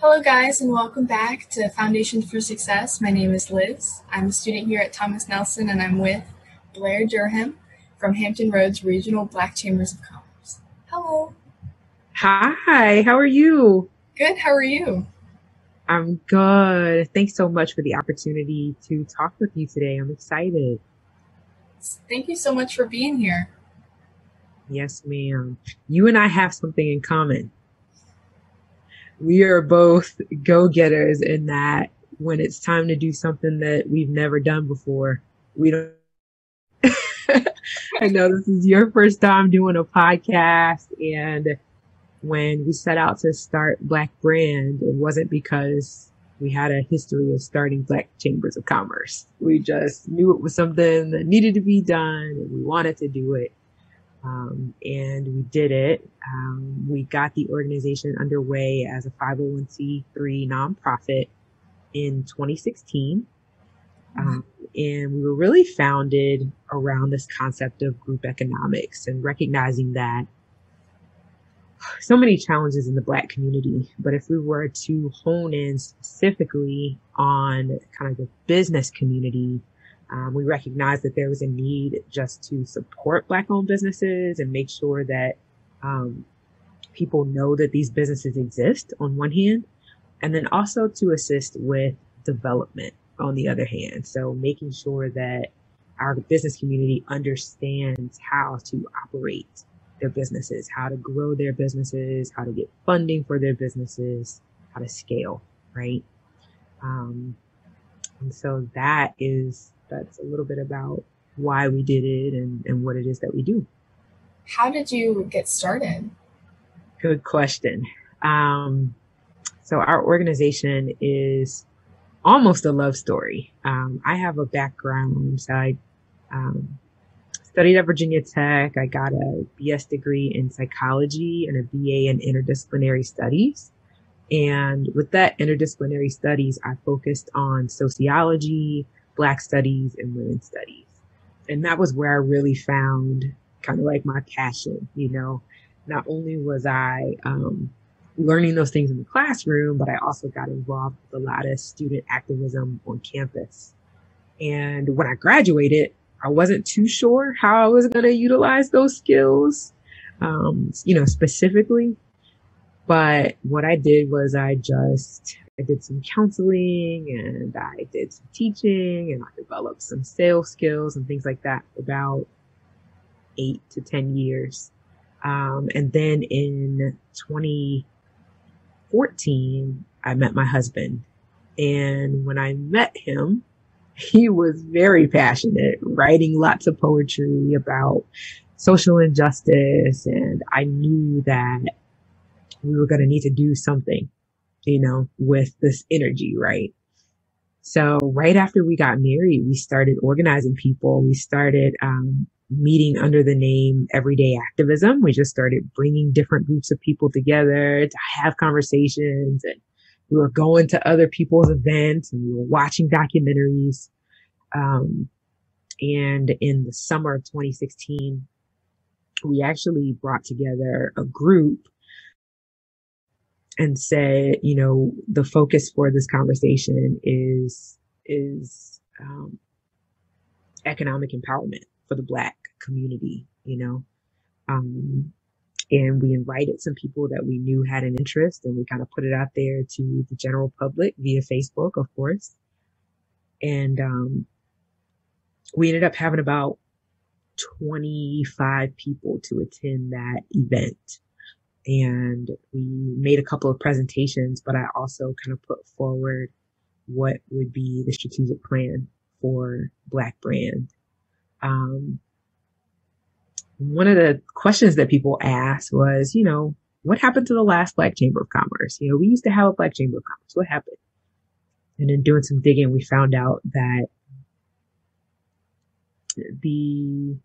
Hello, guys, and welcome back to Foundations for Success. My name is Lizz. I'm a student here at Thomas Nelson, and I'm with Blair Durham from Hampton Roads Regional Black Chambers of Commerce. Hello. Hi, how are you? Good, how are you? I'm good. Thanks so much for the opportunity to talk with you today. I'm excited. Thank you so much for being here. Yes, ma'am. You and I have something in common we are both go getters in that when it's time to do something that we've never done before, we don't. I know this is your first time doing a podcast and when we set out to start Black Brand, it wasn't because we had a history of starting Black Chambers of Commerce. We just knew it was something that needed to be done and we wanted to do it. Um, and we did it. Um, we got the organization underway as a 501c3 nonprofit in 2016. Um, and we were really founded around this concept of group economics and recognizing that so many challenges in the black community. But if we were to hone in specifically on kind of the business community, um, we recognized that there was a need just to support black owned businesses and make sure that um, people know that these businesses exist on one hand, and then also to assist with development on the other hand. So making sure that our business community understands how to operate their businesses, how to grow their businesses, how to get funding for their businesses, how to scale, right? Um, and so that is that's a little bit about why we did it and, and what it is that we do. How did you get started? Good question. Um, so our organization is almost a love story. Um, I have a background. So I um, studied at Virginia Tech. I got a BS degree in psychology and a BA in interdisciplinary studies. And with that interdisciplinary studies, I focused on sociology, Black studies and women's studies. And that was where I really found kind of like my passion, you know. Not only was I um, learning those things in the classroom, but I also got involved with a lot of student activism on campus. And when I graduated, I wasn't too sure how I was going to utilize those skills, um, you know, specifically. But what I did was I just I did some counseling and I did some teaching and I developed some sales skills and things like that about eight to 10 years. Um, and then in 2014, I met my husband. And when I met him, he was very passionate, writing lots of poetry about social injustice. And I knew that we were going to need to do something you know, with this energy, right? So right after we got married, we started organizing people. We started, um, meeting under the name Everyday Activism. We just started bringing different groups of people together to have conversations and we were going to other people's events and we were watching documentaries. Um, and in the summer of 2016, we actually brought together a group and say, you know, the focus for this conversation is, is, um, economic empowerment for the black community, you know, um, and we invited some people that we knew had an interest and we kind of put it out there to the general public via Facebook, of course. And, um, we ended up having about 25 people to attend that event and we made a couple of presentations, but I also kind of put forward what would be the strategic plan for Black Brand. Um, one of the questions that people asked was, you know, what happened to the last Black Chamber of Commerce? You know, we used to have a Black Chamber of Commerce. What happened? And in doing some digging, we found out that the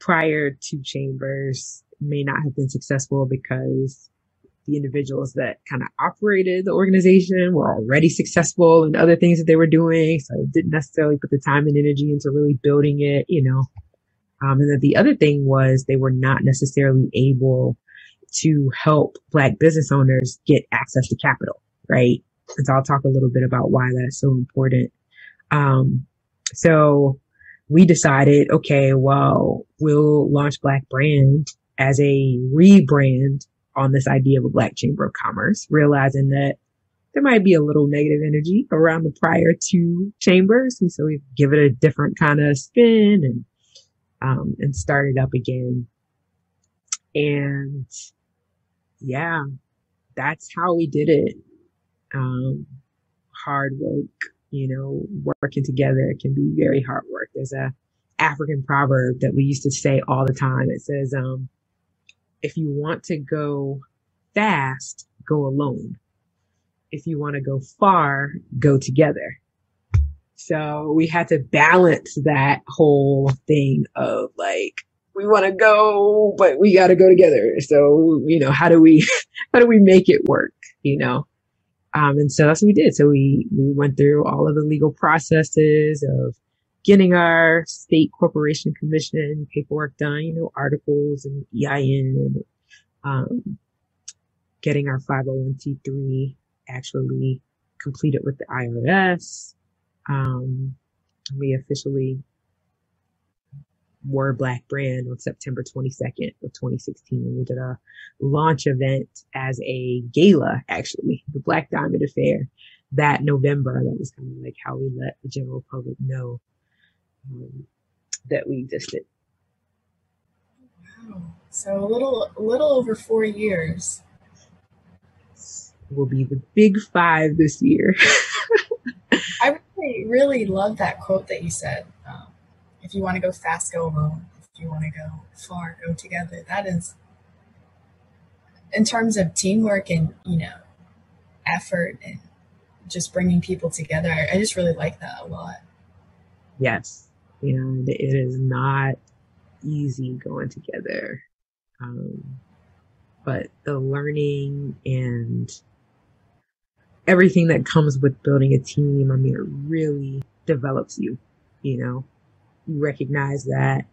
prior to chambers may not have been successful because the individuals that kind of operated the organization were already successful in other things that they were doing. So I didn't necessarily put the time and energy into really building it, you know. Um, and then the other thing was they were not necessarily able to help black business owners get access to capital, right? And so I'll talk a little bit about why that's so important. Um, so we decided, okay, well, we'll launch Black Brand as a rebrand on this idea of a Black Chamber of Commerce, realizing that there might be a little negative energy around the prior two chambers. And so we give it a different kind of spin and, um, and start it up again. And yeah, that's how we did it. Um, hard work, you know, working together can be very hard work. There's a African proverb that we used to say all the time. It says, um, if you want to go fast, go alone. If you want to go far, go together. So we had to balance that whole thing of like, we want to go, but we got to go together. So, you know, how do we, how do we make it work? You know? Um, and so that's what we did. So we, we went through all of the legal processes of getting our state corporation commission paperwork done, you know, articles and EIN, and, um, getting our 501c3 actually completed with the IRS. Um, we officially were Black Brand on September 22nd of 2016. We did a launch event as a gala, actually, the Black Diamond Affair that November. That was kind of like how we let the general public know um, that we existed. Wow. So a little, a little over four years. Will be the big five this year. I really, really love that quote that you said. Um, if you want to go fast, go alone. If you want to go far, go together. That is, in terms of teamwork and you know, effort and just bringing people together. I, I just really like that a lot. Yes, and it is not easy going together. Um, but the learning and everything that comes with building a team, I mean, it really develops you, you know, you recognize that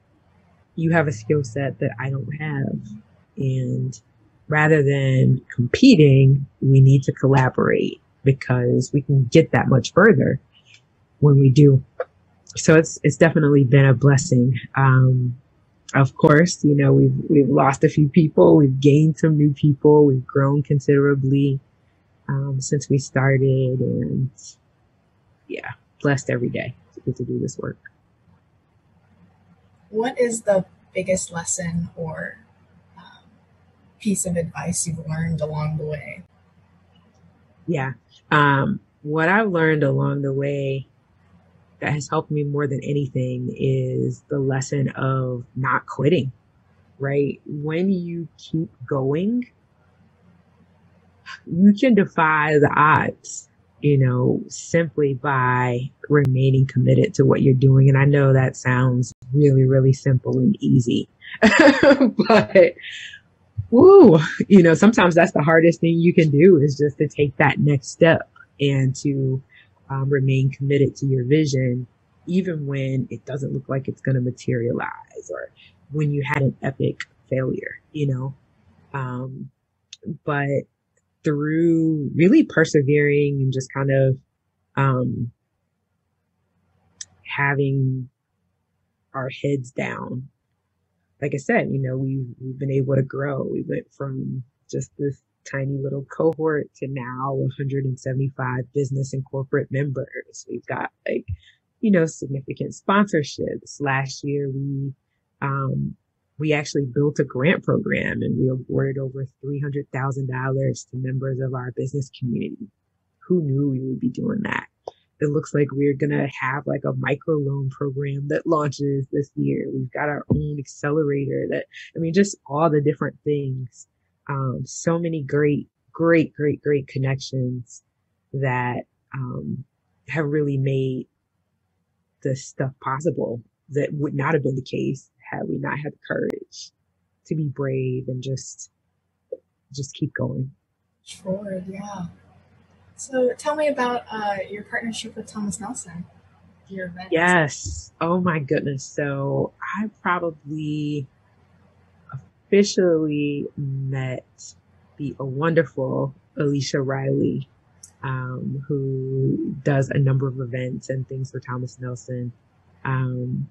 you have a skill set that I don't have. And rather than competing, we need to collaborate because we can get that much further when we do. So it's, it's definitely been a blessing. Um, of course, you know, we've, we've lost a few people. We've gained some new people. We've grown considerably, um, since we started and yeah, blessed every day to get to do this work. What is the biggest lesson or um, piece of advice you've learned along the way? Yeah. Um, what I've learned along the way that has helped me more than anything is the lesson of not quitting, right? When you keep going, you can defy the odds, you know, simply by remaining committed to what you're doing. And I know that sounds really, really simple and easy, but woo, you know, sometimes that's the hardest thing you can do is just to take that next step and to um, remain committed to your vision, even when it doesn't look like it's going to materialize or when you had an epic failure, you know. Um, but through really persevering and just kind of um, having our heads down. Like I said, you know, we've, we've been able to grow. We went from just this tiny little cohort to now 175 business and corporate members. We've got like, you know, significant sponsorships. Last year we, um, we actually built a grant program and we awarded over $300,000 to members of our business community. Who knew we would be doing that? It looks like we're going to have like a micro loan program that launches this year. We've got our own accelerator that, I mean, just all the different things. Um, so many great, great, great, great connections that, um, have really made this stuff possible that would not have been the case had we not had the courage to be brave and just, just keep going. Sure. Yeah. So tell me about uh, your partnership with Thomas Nelson. Your. Yes. Oh my goodness. So I probably officially met the wonderful Alicia Riley um, who does a number of events and things for Thomas Nelson um,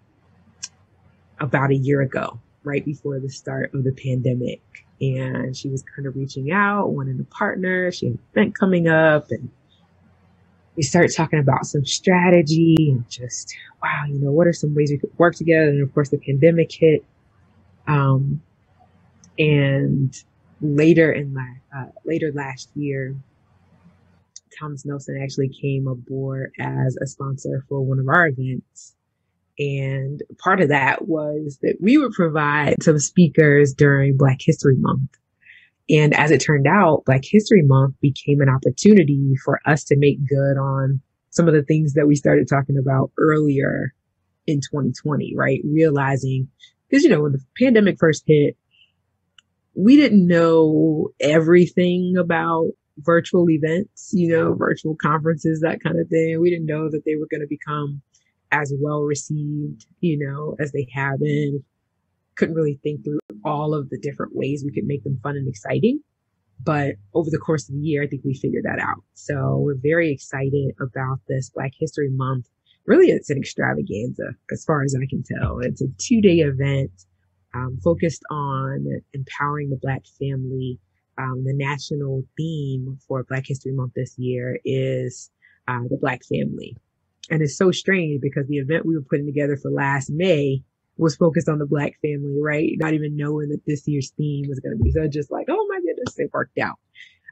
about a year ago, right before the start of the pandemic. And she was kind of reaching out, wanting a partner. She had an event coming up and we started talking about some strategy and just, wow, you know, what are some ways we could work together? And of course the pandemic hit. Um, and later in my, uh, later last year, Thomas Nelson actually came aboard as a sponsor for one of our events. And part of that was that we would provide some speakers during Black History Month. And as it turned out, Black History Month became an opportunity for us to make good on some of the things that we started talking about earlier in 2020, right? Realizing, because, you know, when the pandemic first hit, we didn't know everything about virtual events, you know, virtual conferences, that kind of thing. We didn't know that they were going to become as well received, you know, as they have been. Couldn't really think through all of the different ways we could make them fun and exciting. But over the course of the year, I think we figured that out. So we're very excited about this Black History Month. Really, it's an extravaganza as far as I can tell. It's a two day event um, focused on empowering the Black family um, the national theme for Black History Month this year is uh, the Black family. And it's so strange because the event we were putting together for last May was focused on the Black family, right? Not even knowing that this year's theme was going to be so just like, oh my goodness, it worked out.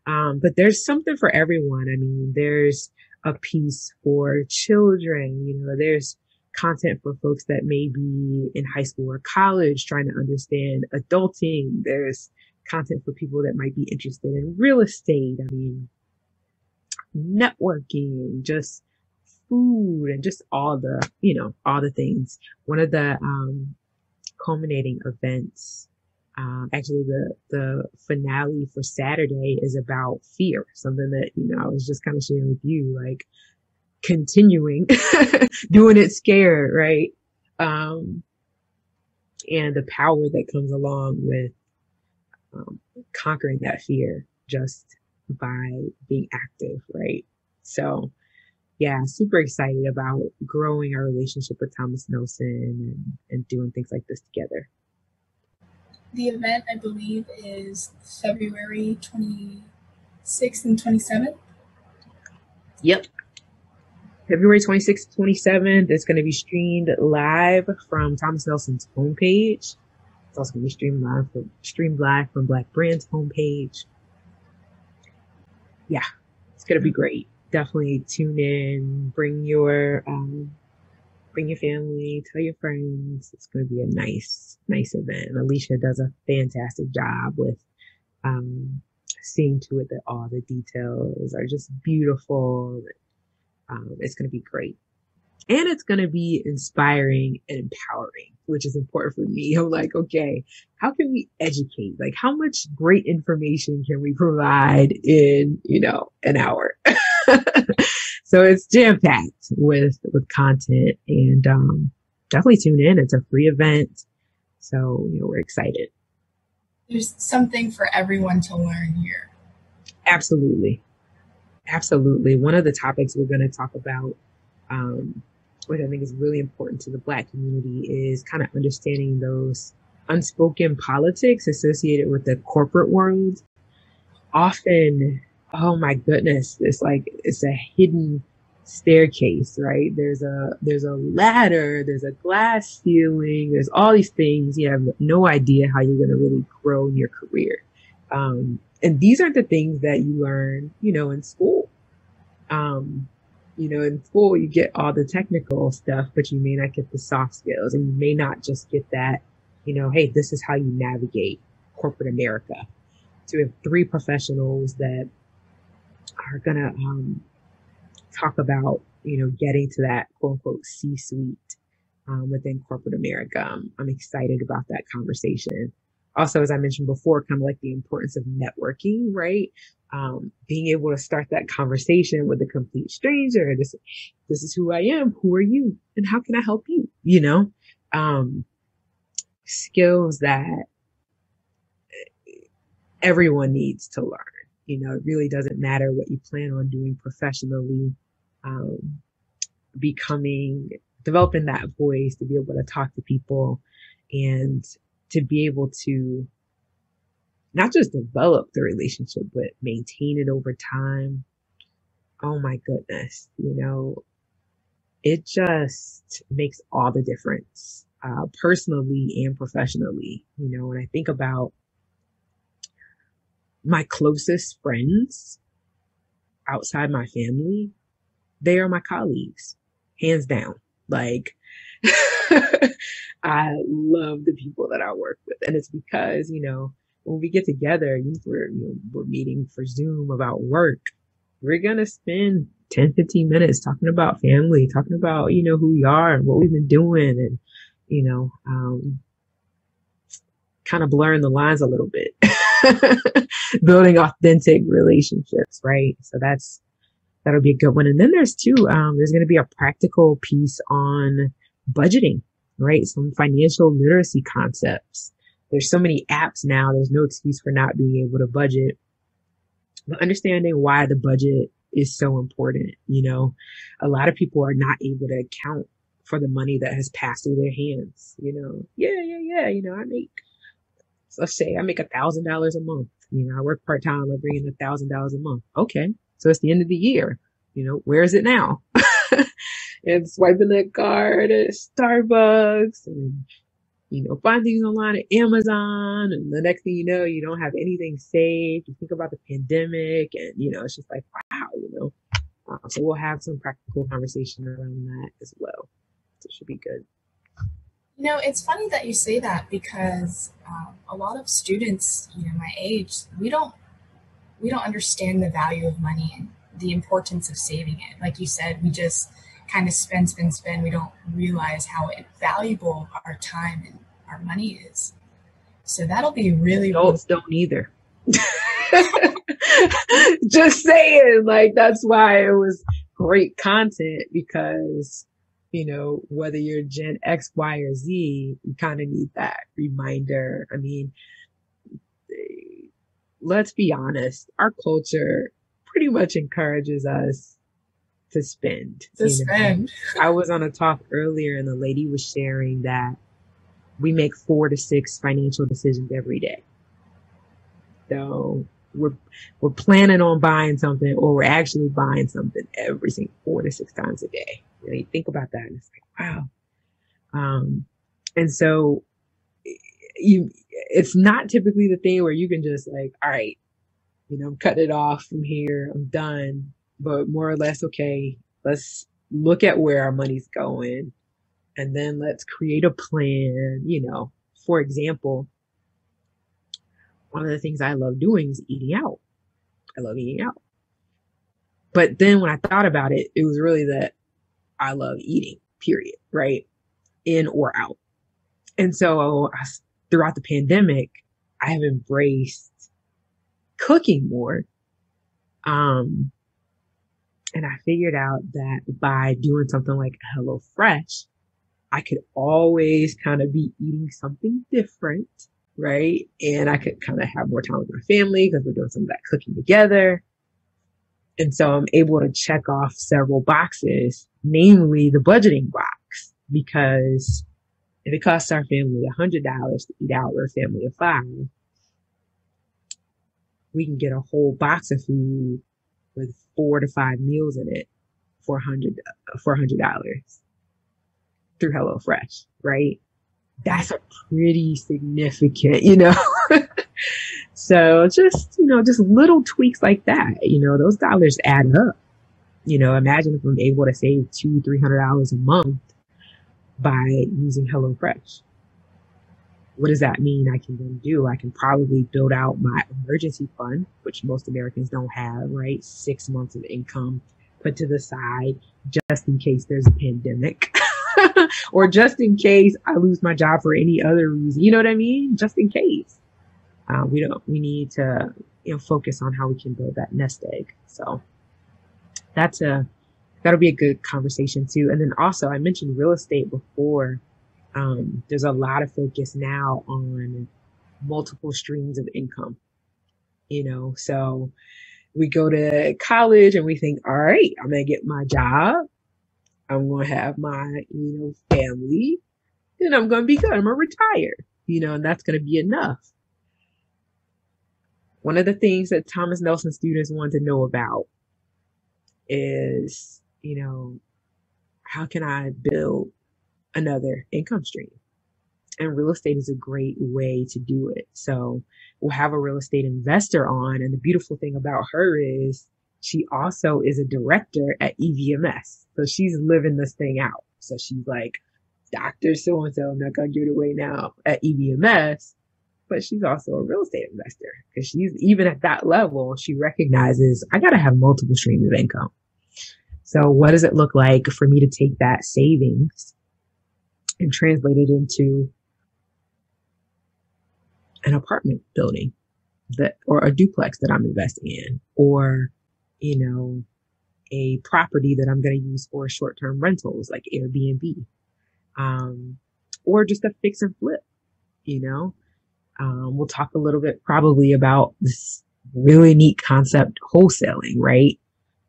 Um, but there's something for everyone. I mean, there's a piece for children, you know, there's content for folks that may be in high school or college trying to understand adulting. There's content for people that might be interested in real estate. I mean, networking, just food and just all the, you know, all the things. One of the, um, culminating events, um, actually the, the finale for Saturday is about fear, something that, you know, I was just kind of sharing with you, like continuing doing it scared, right? Um, and the power that comes along with um, conquering that fear just by being active, right? So, yeah, super excited about growing our relationship with Thomas Nelson and, and doing things like this together. The event, I believe, is February 26th and 27th. Yep. February 26th, 27th. It's going to be streamed live from Thomas Nelson's homepage. It's also going to be streamed live from, streamed live from Black Brand's homepage. Yeah, it's going to be great. Definitely tune in, bring your, um, bring your family, tell your friends. It's going to be a nice, nice event. Alicia does a fantastic job with, um, seeing to it that all the details are just beautiful. Um, it's going to be great and it's going to be inspiring and empowering, which is important for me. I'm like, okay, how can we educate? Like, how much great information can we provide in, you know, an hour? so it's jam packed with, with content and, um, definitely tune in. It's a free event. So, you know, we're excited. There's something for everyone to learn here. Absolutely. Absolutely. One of the topics we're going to talk about um, what I think is really important to the Black community is kind of understanding those unspoken politics associated with the corporate world. Often, oh my goodness, it's like it's a hidden staircase, right? There's a there's a ladder, there's a glass ceiling, there's all these things. You have no idea how you're going to really grow in your career. Um, and these are the things that you learn, you know, in school. Um, you know, in school you get all the technical stuff, but you may not get the soft skills and you may not just get that, you know, hey, this is how you navigate corporate America. So we have three professionals that are going to um, talk about, you know, getting to that quote unquote C suite um, within corporate America. I'm, I'm excited about that conversation also, as I mentioned before, kind of like the importance of networking, right? Um, being able to start that conversation with a complete stranger. This, this is who I am. Who are you? And how can I help you? You know, um, skills that everyone needs to learn. You know, it really doesn't matter what you plan on doing professionally. Um, becoming, developing that voice to be able to talk to people and to be able to not just develop the relationship, but maintain it over time. Oh my goodness. You know, it just makes all the difference, uh, personally and professionally. You know, when I think about my closest friends outside my family, they are my colleagues, hands down. Like, I love the people that I work with. And it's because, you know, when we get together, we're, we're meeting for Zoom about work. We're going to spend 10, 15 minutes talking about family, talking about, you know, who we are and what we've been doing and, you know, um, kind of blurring the lines a little bit, building authentic relationships, right? So that's, that'll be a good one. And then there's two, um, there's going to be a practical piece on budgeting, right? Some financial literacy concepts. There's so many apps now. There's no excuse for not being able to budget. But understanding why the budget is so important. You know, a lot of people are not able to account for the money that has passed through their hands. You know, yeah, yeah, yeah. You know, I make, let's say I make a thousand dollars a month. You know, I work part time. I bring in a thousand dollars a month. Okay. So it's the end of the year. You know, where is it now? and swiping that card at Starbucks and, you know, find things online at Amazon. And the next thing you know, you don't have anything saved. You think about the pandemic and, you know, it's just like, wow, you know. Um, so we'll have some practical conversation around that as well. So it should be good. You know, it's funny that you say that because um, a lot of students, you know, my age, we don't we don't understand the value of money and the importance of saving it. Like you said, we just kind of spend, spend, spend. We don't realize how valuable our time and our money is. So that'll be really adults don't either. Just saying, like that's why it was great content because you know whether you're Gen X, Y, or Z, you kind of need that reminder. I mean, let's be honest, our culture pretty much encourages us to spend. To spend. I was on a talk earlier and the lady was sharing that we make four to six financial decisions every day. So we're we're planning on buying something or we're actually buying something every single four to six times a day. You, know, you think about that and it's like, wow. Um, and so you, it's not typically the thing where you can just like, all right, you know, I'm cutting it off from here. I'm done but more or less, okay, let's look at where our money's going and then let's create a plan. You know, for example, one of the things I love doing is eating out. I love eating out. But then when I thought about it, it was really that I love eating, period, right? In or out. And so I, throughout the pandemic, I have embraced cooking more. Um, and I figured out that by doing something like Hello Fresh, I could always kind of be eating something different, right? And I could kind of have more time with my family because we're doing some of that cooking together. And so I'm able to check off several boxes, namely the budgeting box, because if it costs our family a hundred dollars to eat out, we're a family of five. We can get a whole box of food with four to five meals in it for hundred dollars through HelloFresh, right? That's a pretty significant, you know. so just you know, just little tweaks like that, you know, those dollars add up. You know, imagine if I'm able to save two, three hundred dollars a month by using HelloFresh what does that mean I can then do? I can probably build out my emergency fund, which most Americans don't have, right? Six months of income put to the side just in case there's a pandemic or just in case I lose my job for any other reason. You know what I mean? Just in case. Uh, we don't, we need to, you know, focus on how we can build that nest egg. So that's a, that'll be a good conversation too. And then also I mentioned real estate before um, there's a lot of focus now on multiple streams of income. you know, so we go to college and we think, all right, I'm going to get my job. I'm going to have my, you know, family and I'm going to be good. I'm going to retire, you know, and that's going to be enough. One of the things that Thomas Nelson students want to know about is, you know, how can I build another income stream? And real estate is a great way to do it. So we'll have a real estate investor on. And the beautiful thing about her is she also is a director at EVMS. So she's living this thing out. So she's like, Dr. So and so, I'm not going to give it away now at EVMS, but she's also a real estate investor because she's even at that level, she recognizes I got to have multiple streams of income. So what does it look like for me to take that savings and translate it into an apartment building that, or a duplex that I'm investing in, or, you know, a property that I'm going to use for short-term rentals like Airbnb, um, or just a fix and flip, you know, um, we'll talk a little bit probably about this really neat concept wholesaling, right?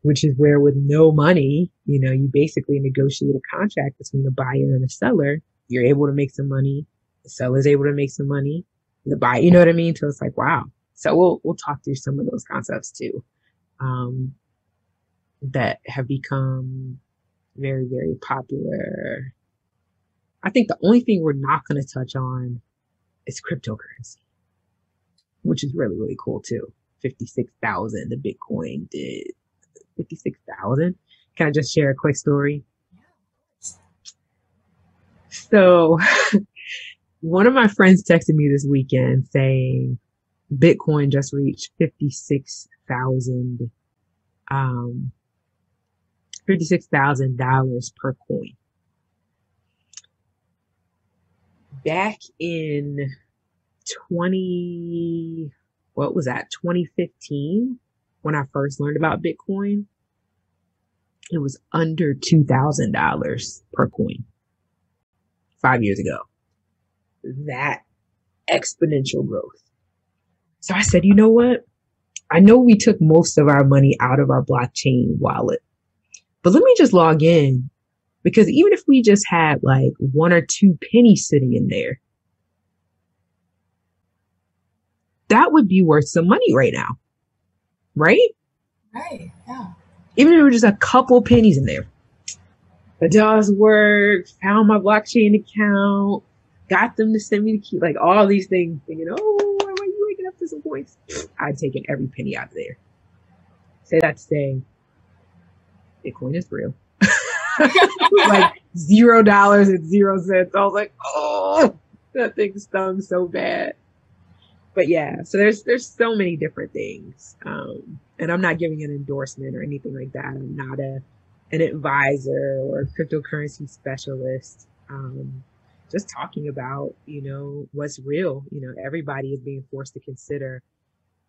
Which is where with no money, you know, you basically negotiate a contract between a buyer and a seller. You're able to make some money. The seller's able to make some money. The buyer, you know what I mean? So it's like, wow. So we'll, we'll talk through some of those concepts too, um, that have become very, very popular. I think the only thing we're not going to touch on is cryptocurrency, which is really, really cool too. 56,000 the Bitcoin did 56,000. Can I just share a quick story? So one of my friends texted me this weekend saying Bitcoin just reached 56,000, um, $56,000 per coin. Back in 20, what was that? 2015 when I first learned about Bitcoin, it was under $2,000 per coin five years ago. That exponential growth. So I said, you know what? I know we took most of our money out of our blockchain wallet, but let me just log in because even if we just had like one or two pennies sitting in there, that would be worth some money right now right? Right. Yeah. Even if it were just a couple pennies in there. It does work. Found my blockchain account. Got them to send me the key. Like all these things. Thinking, oh, why are you waking up to some points? I'd taken every penny out of there. Say that to say, Bitcoin is real. like zero dollars and zero cents. I was like, oh, that thing stung so bad but yeah, so there's there's so many different things. Um, and I'm not giving an endorsement or anything like that. I'm not a an advisor or a cryptocurrency specialist. Um, just talking about, you know, what's real. You know, everybody is being forced to consider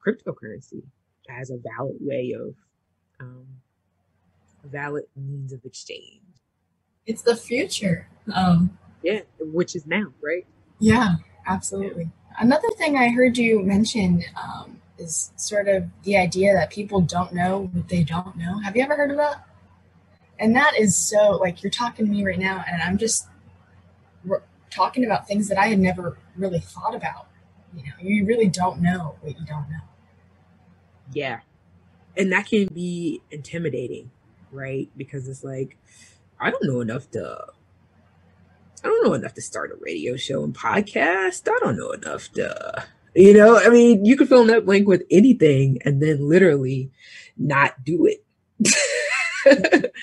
cryptocurrency as a valid way of um, valid means of exchange. It's the future. Um, yeah, which is now, right? Yeah, absolutely. Another thing I heard you mention um, is sort of the idea that people don't know what they don't know. Have you ever heard of that? And that is so like you're talking to me right now, and I'm just talking about things that I had never really thought about. You know, you really don't know what you don't know. Yeah. And that can be intimidating, right? Because it's like, I don't know enough to I don't know enough to start a radio show and podcast. I don't know enough to, you know, I mean, you could fill in that blank with anything and then literally not do it.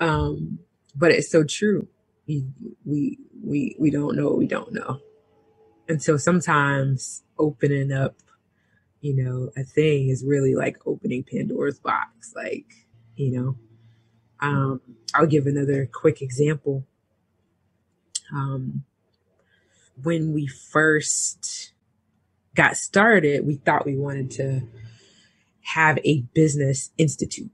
um, but it's so true. We, we, we, we don't know what we don't know. And so sometimes opening up, you know, a thing is really like opening Pandora's box. Like, you know, um, I'll give another quick example um, when we first got started, we thought we wanted to have a business institute,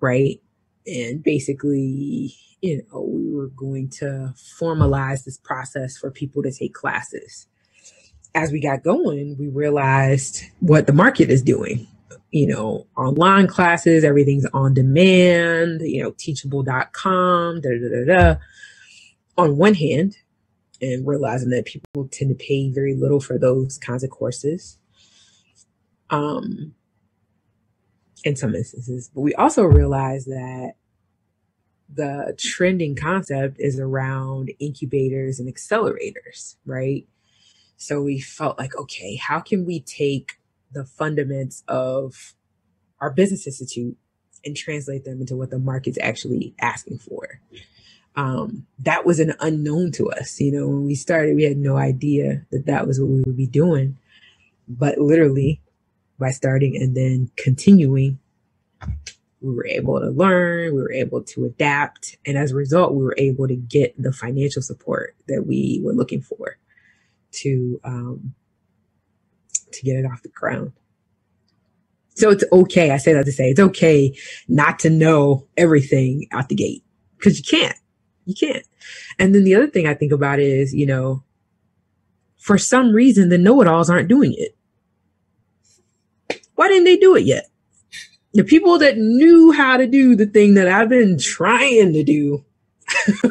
right? And basically, you know, we were going to formalize this process for people to take classes. as we got going, we realized what the market is doing. You know, online classes, everything's on demand, you know, teachable.com, da da da da. On one hand, and realizing that people tend to pay very little for those kinds of courses. Um, in some instances, but we also realize that the trending concept is around incubators and accelerators, right? So we felt like, okay, how can we take the fundaments of our business institute and translate them into what the market's actually asking for? Um, that was an unknown to us. You know, when we started, we had no idea that that was what we would be doing. But literally, by starting and then continuing, we were able to learn, we were able to adapt, and as a result, we were able to get the financial support that we were looking for to um, to get it off the ground. So it's okay. I say that to say it's okay not to know everything out the gate because you can't. You can't. And then the other thing I think about is, you know, for some reason the know-it-alls aren't doing it. Why didn't they do it yet? The people that knew how to do the thing that I've been trying to do,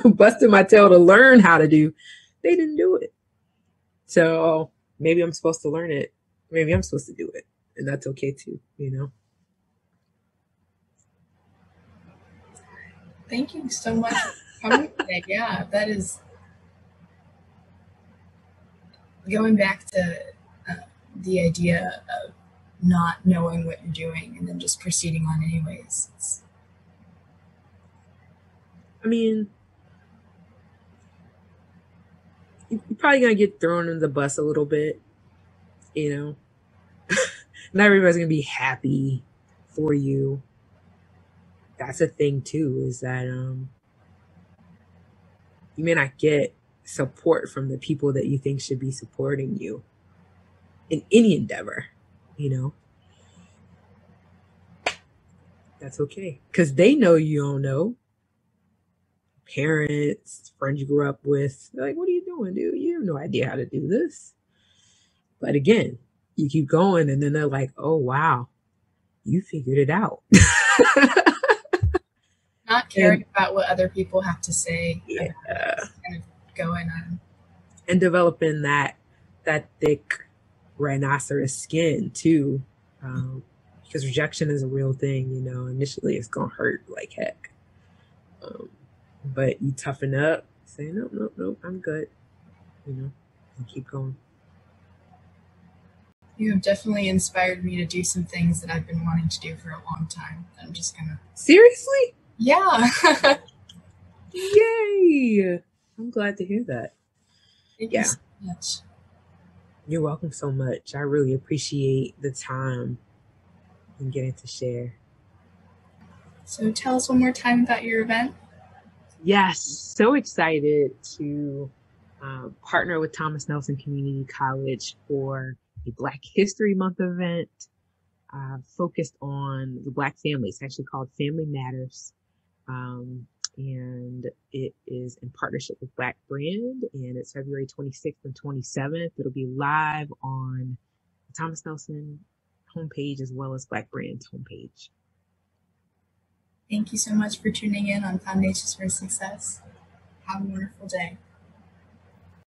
busting my tail to learn how to do, they didn't do it. So maybe I'm supposed to learn it. Maybe I'm supposed to do it. And that's okay too, you know? Thank you so much Yeah, that is going back to uh, the idea of not knowing what you're doing and then just proceeding on anyways. It's... I mean, you're probably gonna get thrown in the bus a little bit, you know. Not everybody's gonna be happy for you. That's a thing too, is that um you may not get support from the people that you think should be supporting you in any endeavor, you know. That's okay. Cause they know you don't know parents, friends you grew up with. They're like, what are you doing, dude? You have no idea how to do this. But again, you keep going, and then they're like, oh, wow, you figured it out. Not caring and, about what other people have to say. Yeah. Kind of going on. And developing that that thick rhinoceros skin too. Um, because rejection is a real thing, you know. Initially, it's gonna hurt like heck. Um, but you toughen up, say, no, no, no, I'm good, you know, and keep going. You have definitely inspired me to do some things that I've been wanting to do for a long time. I'm just gonna. Seriously? Yeah. Yay! I'm glad to hear that. Thank yeah. you so much. You're welcome so much. I really appreciate the time and getting to share. So tell us one more time about your event. Yes, so excited to uh, partner with Thomas Nelson Community College for a Black History Month event uh, focused on the Black family. It's actually called Family Matters. Um, and it is in partnership with Black Brand, and it's February 26th and 27th. It'll be live on Thomas Nelson homepage as well as Black Brand's homepage. Thank you so much for tuning in on Foundations for Success. Have a wonderful day.